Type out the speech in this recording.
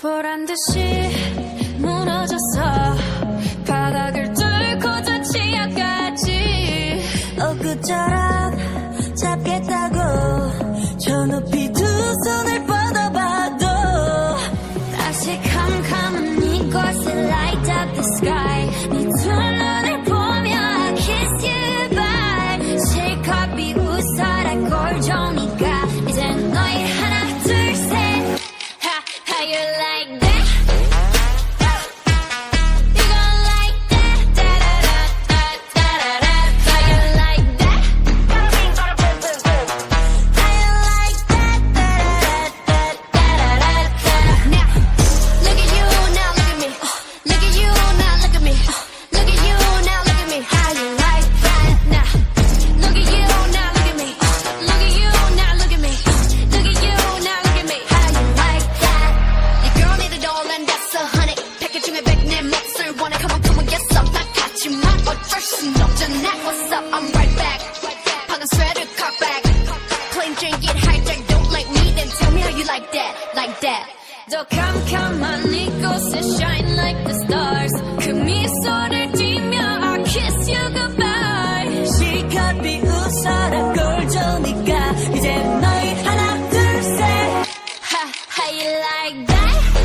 보란 듯이 무너졌어. 바닥을 뚫고 저 지하까지. 엊그처럼 잡겠다고 저 높이 두 손을 뻗어봐도 다시 캄캄한 이곳을 light up the sky. 네 둘러 What's up? I'm right back. 방금 sweater cut back. Plain drink, get hijacked. Don't like me, then tell me how you like that, like that. 더 캄캄한 이곳에 shine like the stars. 그 미소를 띠며 I kiss you goodbye. 이제 너희 how you like that?